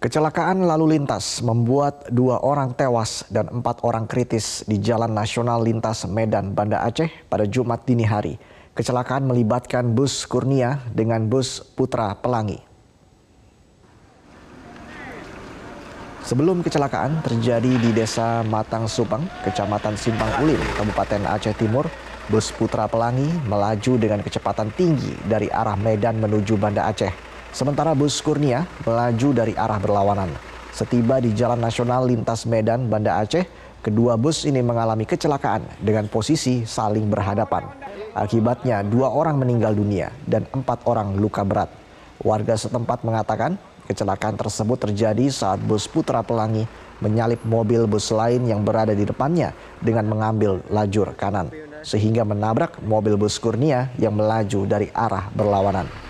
Kecelakaan lalu lintas membuat dua orang tewas dan empat orang kritis di Jalan Nasional Lintas Medan, Banda Aceh pada Jumat dini hari. Kecelakaan melibatkan bus Kurnia dengan bus Putra Pelangi. Sebelum kecelakaan terjadi di Desa Matang Supang, Kecamatan Simpang Ulim, Kabupaten Aceh Timur, bus Putra Pelangi melaju dengan kecepatan tinggi dari arah Medan menuju Banda Aceh. Sementara bus Kurnia melaju dari arah berlawanan. Setiba di Jalan Nasional Lintas Medan, Banda Aceh, kedua bus ini mengalami kecelakaan dengan posisi saling berhadapan. Akibatnya dua orang meninggal dunia dan empat orang luka berat. Warga setempat mengatakan kecelakaan tersebut terjadi saat bus Putra Pelangi menyalip mobil bus lain yang berada di depannya dengan mengambil lajur kanan sehingga menabrak mobil bus Kurnia yang melaju dari arah berlawanan.